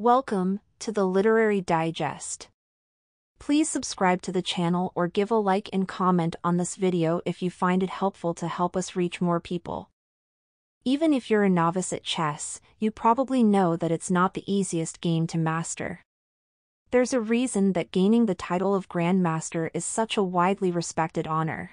Welcome to the Literary Digest. Please subscribe to the channel or give a like and comment on this video if you find it helpful to help us reach more people. Even if you're a novice at chess, you probably know that it's not the easiest game to master. There's a reason that gaining the title of Grandmaster is such a widely respected honor.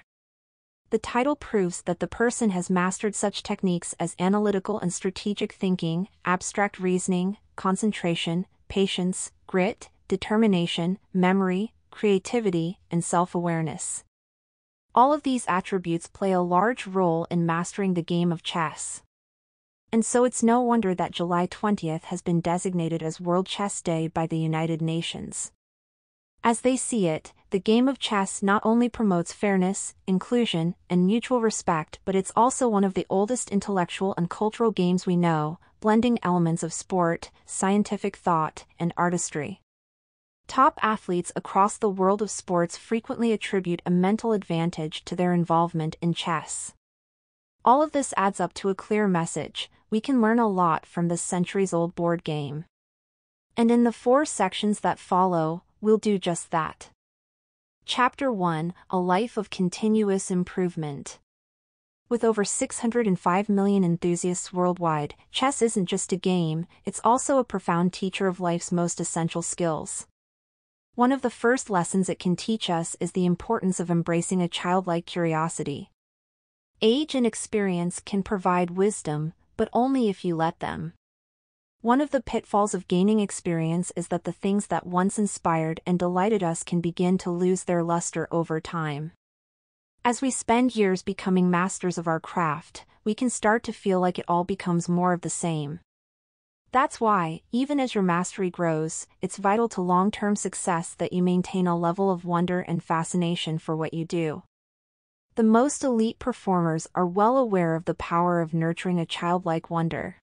The title proves that the person has mastered such techniques as analytical and strategic thinking, abstract reasoning, concentration, patience, grit, determination, memory, creativity, and self-awareness. All of these attributes play a large role in mastering the game of chess. And so it's no wonder that July 20th has been designated as World Chess Day by the United Nations. As they see it, the game of chess not only promotes fairness, inclusion, and mutual respect but it's also one of the oldest intellectual and cultural games we know, blending elements of sport, scientific thought, and artistry. Top athletes across the world of sports frequently attribute a mental advantage to their involvement in chess. All of this adds up to a clear message, we can learn a lot from this centuries-old board game. And in the four sections that follow, we'll do just that. Chapter 1 A Life of Continuous Improvement with over 605 million enthusiasts worldwide, chess isn't just a game, it's also a profound teacher of life's most essential skills. One of the first lessons it can teach us is the importance of embracing a childlike curiosity. Age and experience can provide wisdom, but only if you let them. One of the pitfalls of gaining experience is that the things that once inspired and delighted us can begin to lose their luster over time. As we spend years becoming masters of our craft, we can start to feel like it all becomes more of the same. That's why, even as your mastery grows, it's vital to long-term success that you maintain a level of wonder and fascination for what you do. The most elite performers are well aware of the power of nurturing a childlike wonder.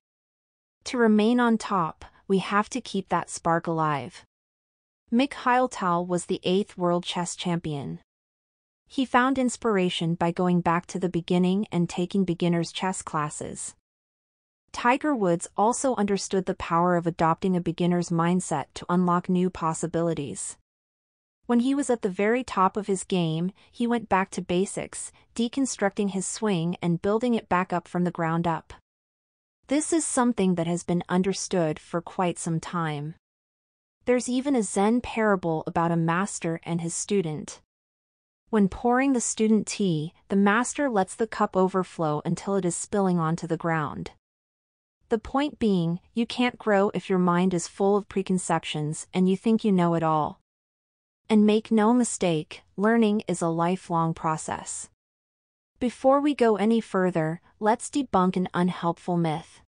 To remain on top, we have to keep that spark alive. Mikhail Tal was the eighth world chess champion. He found inspiration by going back to the beginning and taking beginner's chess classes. Tiger Woods also understood the power of adopting a beginner's mindset to unlock new possibilities. When he was at the very top of his game, he went back to basics, deconstructing his swing and building it back up from the ground up. This is something that has been understood for quite some time. There's even a Zen parable about a master and his student. When pouring the student tea, the master lets the cup overflow until it is spilling onto the ground. The point being, you can't grow if your mind is full of preconceptions and you think you know it all. And make no mistake, learning is a lifelong process. Before we go any further, let's debunk an unhelpful myth.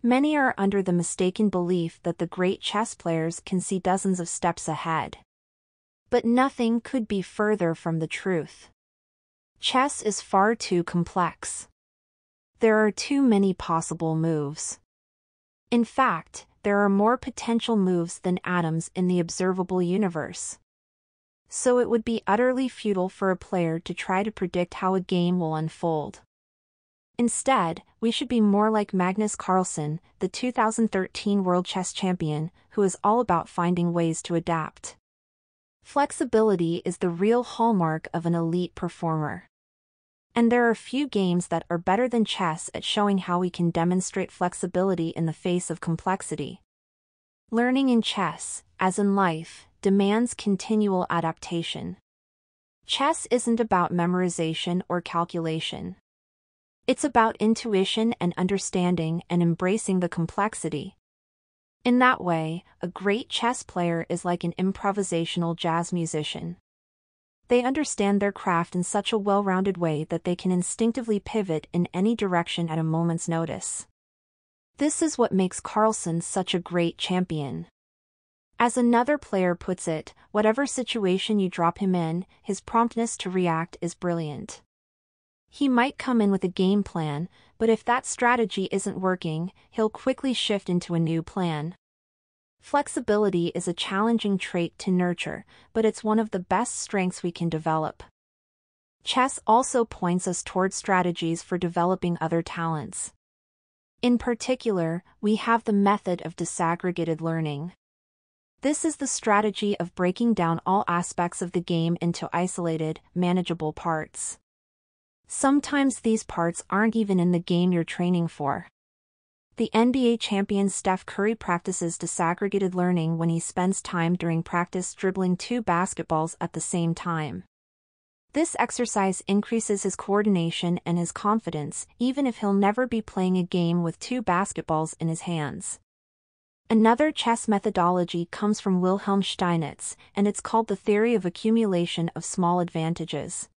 Many are under the mistaken belief that the great chess players can see dozens of steps ahead. But nothing could be further from the truth. Chess is far too complex. There are too many possible moves. In fact, there are more potential moves than atoms in the observable universe. So it would be utterly futile for a player to try to predict how a game will unfold. Instead, we should be more like Magnus Carlsen, the 2013 World Chess Champion, who is all about finding ways to adapt. Flexibility is the real hallmark of an elite performer. And there are few games that are better than chess at showing how we can demonstrate flexibility in the face of complexity. Learning in chess, as in life, demands continual adaptation. Chess isn't about memorization or calculation. It's about intuition and understanding and embracing the complexity. In that way, a great chess player is like an improvisational jazz musician. They understand their craft in such a well-rounded way that they can instinctively pivot in any direction at a moment's notice. This is what makes Carlsen such a great champion. As another player puts it, whatever situation you drop him in, his promptness to react is brilliant. He might come in with a game plan, but if that strategy isn't working, he'll quickly shift into a new plan. Flexibility is a challenging trait to nurture, but it's one of the best strengths we can develop. Chess also points us toward strategies for developing other talents. In particular, we have the method of disaggregated learning. This is the strategy of breaking down all aspects of the game into isolated, manageable parts. Sometimes these parts aren't even in the game you're training for. The NBA champion Steph Curry practices disaggregated learning when he spends time during practice dribbling two basketballs at the same time. This exercise increases his coordination and his confidence, even if he'll never be playing a game with two basketballs in his hands. Another chess methodology comes from Wilhelm Steinitz, and it's called the theory of accumulation of small advantages.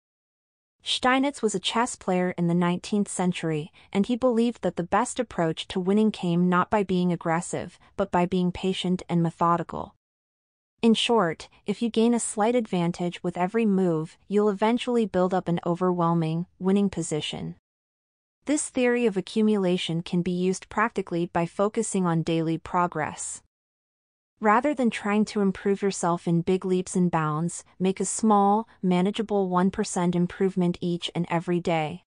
Steinitz was a chess player in the 19th century, and he believed that the best approach to winning came not by being aggressive, but by being patient and methodical. In short, if you gain a slight advantage with every move, you'll eventually build up an overwhelming, winning position. This theory of accumulation can be used practically by focusing on daily progress. Rather than trying to improve yourself in big leaps and bounds, make a small, manageable 1% improvement each and every day.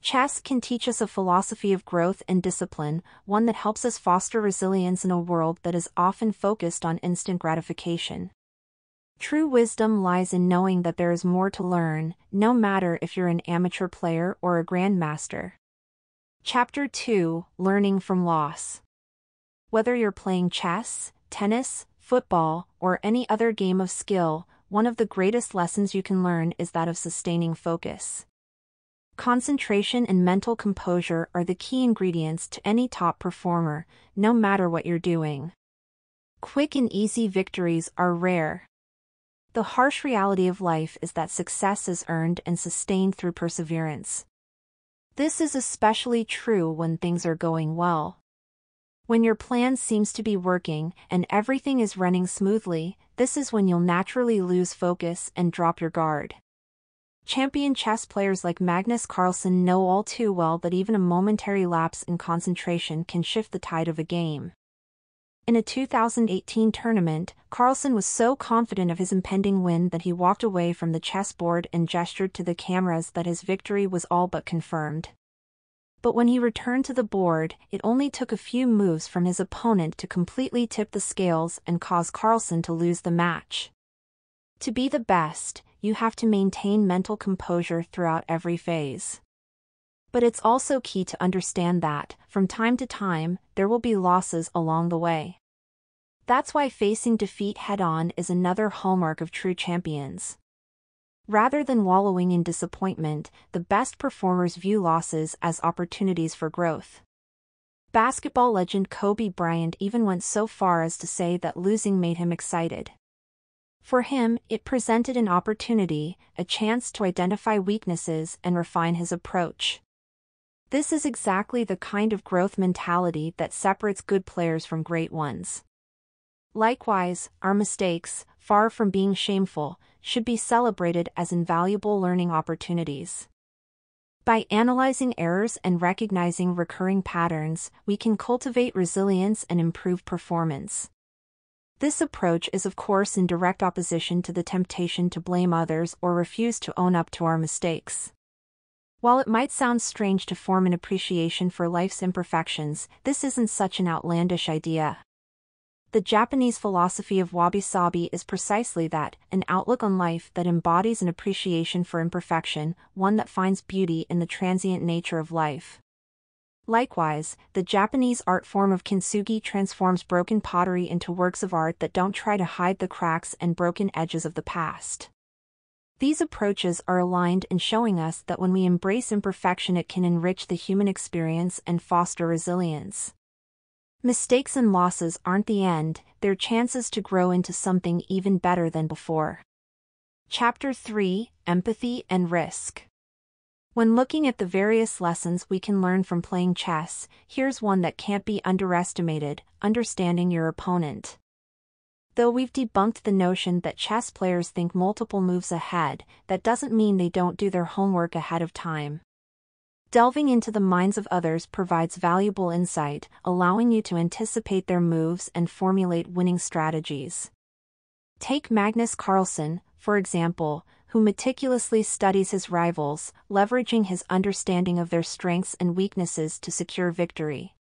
Chess can teach us a philosophy of growth and discipline, one that helps us foster resilience in a world that is often focused on instant gratification. True wisdom lies in knowing that there is more to learn, no matter if you're an amateur player or a grandmaster. Chapter 2 Learning from Loss Whether you're playing chess, tennis, football, or any other game of skill, one of the greatest lessons you can learn is that of sustaining focus. Concentration and mental composure are the key ingredients to any top performer, no matter what you're doing. Quick and easy victories are rare. The harsh reality of life is that success is earned and sustained through perseverance. This is especially true when things are going well. When your plan seems to be working and everything is running smoothly, this is when you'll naturally lose focus and drop your guard. Champion chess players like Magnus Carlsen know all too well that even a momentary lapse in concentration can shift the tide of a game. In a 2018 tournament, Carlsen was so confident of his impending win that he walked away from the chessboard and gestured to the cameras that his victory was all but confirmed but when he returned to the board, it only took a few moves from his opponent to completely tip the scales and cause Carlsen to lose the match. To be the best, you have to maintain mental composure throughout every phase. But it's also key to understand that, from time to time, there will be losses along the way. That's why facing defeat head on is another hallmark of true champions. Rather than wallowing in disappointment, the best performers view losses as opportunities for growth. Basketball legend Kobe Bryant even went so far as to say that losing made him excited. For him, it presented an opportunity, a chance to identify weaknesses and refine his approach. This is exactly the kind of growth mentality that separates good players from great ones. Likewise, our mistakes, far from being shameful, should be celebrated as invaluable learning opportunities. By analyzing errors and recognizing recurring patterns, we can cultivate resilience and improve performance. This approach is of course in direct opposition to the temptation to blame others or refuse to own up to our mistakes. While it might sound strange to form an appreciation for life's imperfections, this isn't such an outlandish idea. The Japanese philosophy of wabi-sabi is precisely that, an outlook on life that embodies an appreciation for imperfection, one that finds beauty in the transient nature of life. Likewise, the Japanese art form of kintsugi transforms broken pottery into works of art that don't try to hide the cracks and broken edges of the past. These approaches are aligned in showing us that when we embrace imperfection it can enrich the human experience and foster resilience. Mistakes and losses aren't the end, they're chances to grow into something even better than before. Chapter 3 Empathy and Risk When looking at the various lessons we can learn from playing chess, here's one that can't be underestimated understanding your opponent. Though we've debunked the notion that chess players think multiple moves ahead, that doesn't mean they don't do their homework ahead of time. Delving into the minds of others provides valuable insight, allowing you to anticipate their moves and formulate winning strategies. Take Magnus Carlsen, for example, who meticulously studies his rivals, leveraging his understanding of their strengths and weaknesses to secure victory.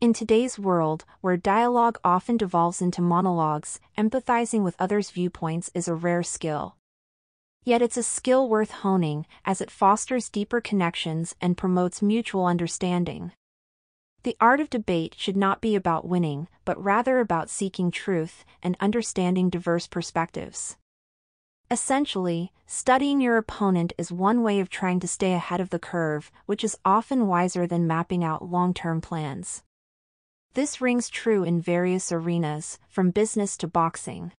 In today's world, where dialogue often devolves into monologues, empathizing with others' viewpoints is a rare skill. Yet it's a skill worth honing, as it fosters deeper connections and promotes mutual understanding. The art of debate should not be about winning, but rather about seeking truth and understanding diverse perspectives. Essentially, studying your opponent is one way of trying to stay ahead of the curve, which is often wiser than mapping out long term plans. This rings true in various arenas, from business to boxing.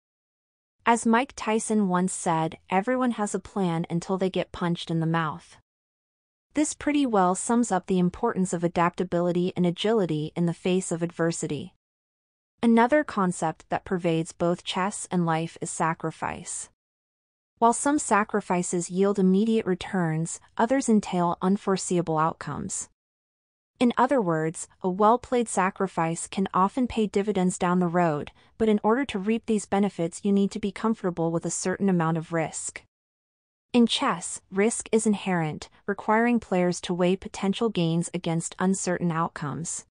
As Mike Tyson once said, everyone has a plan until they get punched in the mouth. This pretty well sums up the importance of adaptability and agility in the face of adversity. Another concept that pervades both chess and life is sacrifice. While some sacrifices yield immediate returns, others entail unforeseeable outcomes. In other words, a well-played sacrifice can often pay dividends down the road, but in order to reap these benefits you need to be comfortable with a certain amount of risk. In chess, risk is inherent, requiring players to weigh potential gains against uncertain outcomes.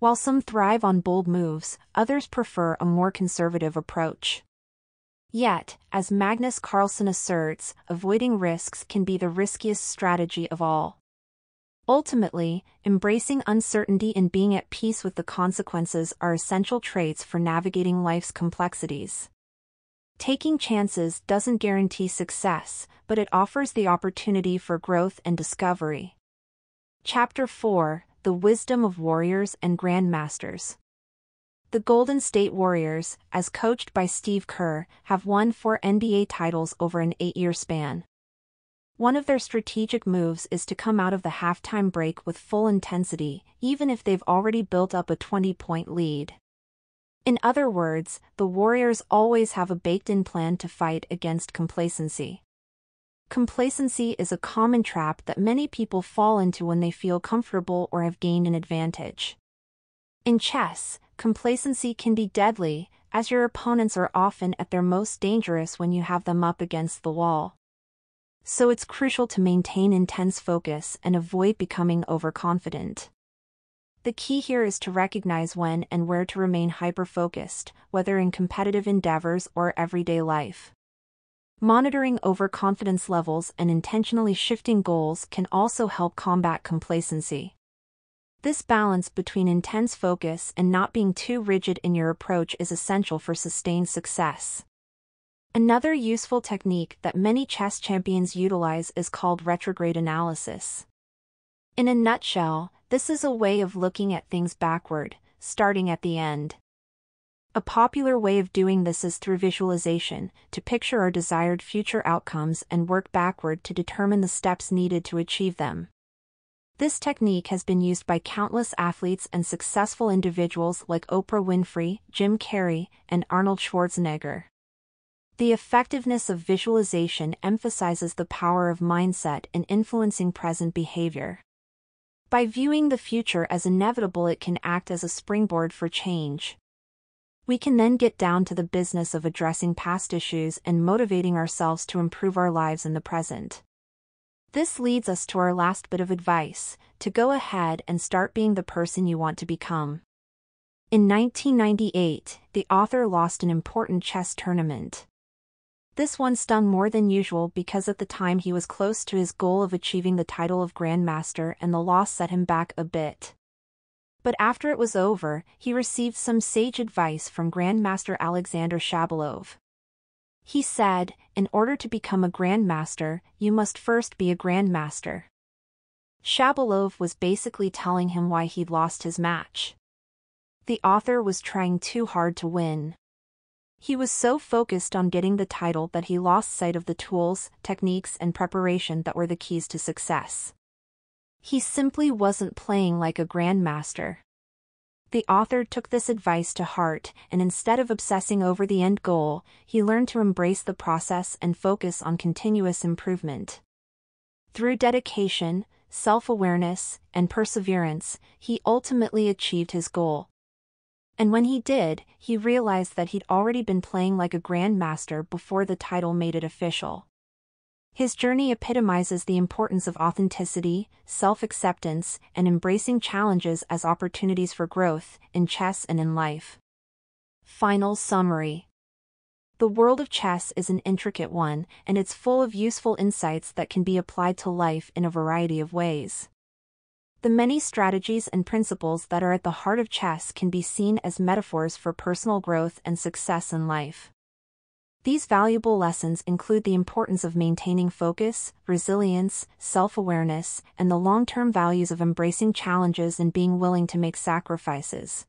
While some thrive on bold moves, others prefer a more conservative approach. Yet, as Magnus Carlsen asserts, avoiding risks can be the riskiest strategy of all. Ultimately, embracing uncertainty and being at peace with the consequences are essential traits for navigating life's complexities. Taking chances doesn't guarantee success, but it offers the opportunity for growth and discovery. Chapter 4 The Wisdom of Warriors and Grandmasters. The Golden State Warriors, as coached by Steve Kerr, have won four NBA titles over an eight year span. One of their strategic moves is to come out of the halftime break with full intensity, even if they've already built up a 20 point lead. In other words, the Warriors always have a baked in plan to fight against complacency. Complacency is a common trap that many people fall into when they feel comfortable or have gained an advantage. In chess, complacency can be deadly, as your opponents are often at their most dangerous when you have them up against the wall so it's crucial to maintain intense focus and avoid becoming overconfident. The key here is to recognize when and where to remain hyper-focused, whether in competitive endeavors or everyday life. Monitoring overconfidence levels and intentionally shifting goals can also help combat complacency. This balance between intense focus and not being too rigid in your approach is essential for sustained success. Another useful technique that many chess champions utilize is called retrograde analysis. In a nutshell, this is a way of looking at things backward, starting at the end. A popular way of doing this is through visualization, to picture our desired future outcomes and work backward to determine the steps needed to achieve them. This technique has been used by countless athletes and successful individuals like Oprah Winfrey, Jim Carrey, and Arnold Schwarzenegger. The effectiveness of visualization emphasizes the power of mindset in influencing present behavior. By viewing the future as inevitable, it can act as a springboard for change. We can then get down to the business of addressing past issues and motivating ourselves to improve our lives in the present. This leads us to our last bit of advice to go ahead and start being the person you want to become. In 1998, the author lost an important chess tournament. This one stung more than usual because at the time he was close to his goal of achieving the title of Grandmaster and the loss set him back a bit. But after it was over, he received some sage advice from Grandmaster Alexander Shabalov. He said, in order to become a Grandmaster, you must first be a Grandmaster. Shabalov was basically telling him why he'd lost his match. The author was trying too hard to win. He was so focused on getting the title that he lost sight of the tools, techniques, and preparation that were the keys to success. He simply wasn't playing like a grandmaster. The author took this advice to heart, and instead of obsessing over the end goal, he learned to embrace the process and focus on continuous improvement. Through dedication, self awareness, and perseverance, he ultimately achieved his goal, and when he did, he realized that he'd already been playing like a grandmaster before the title made it official. His journey epitomizes the importance of authenticity, self acceptance, and embracing challenges as opportunities for growth, in chess and in life. Final summary The world of chess is an intricate one, and it's full of useful insights that can be applied to life in a variety of ways. The many strategies and principles that are at the heart of chess can be seen as metaphors for personal growth and success in life. These valuable lessons include the importance of maintaining focus, resilience, self-awareness, and the long-term values of embracing challenges and being willing to make sacrifices.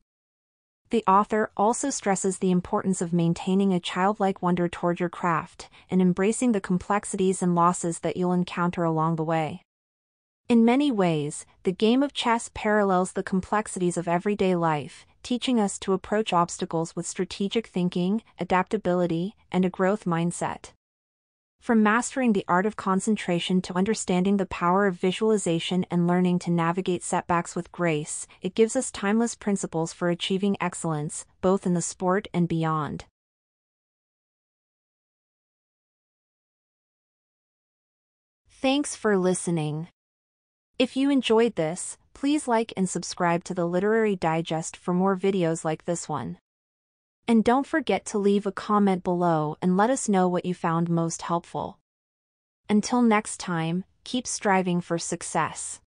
The author also stresses the importance of maintaining a childlike wonder toward your craft and embracing the complexities and losses that you'll encounter along the way. In many ways, the game of chess parallels the complexities of everyday life, teaching us to approach obstacles with strategic thinking, adaptability, and a growth mindset. From mastering the art of concentration to understanding the power of visualization and learning to navigate setbacks with grace, it gives us timeless principles for achieving excellence, both in the sport and beyond. Thanks for listening. If you enjoyed this, please like and subscribe to the Literary Digest for more videos like this one. And don't forget to leave a comment below and let us know what you found most helpful. Until next time, keep striving for success.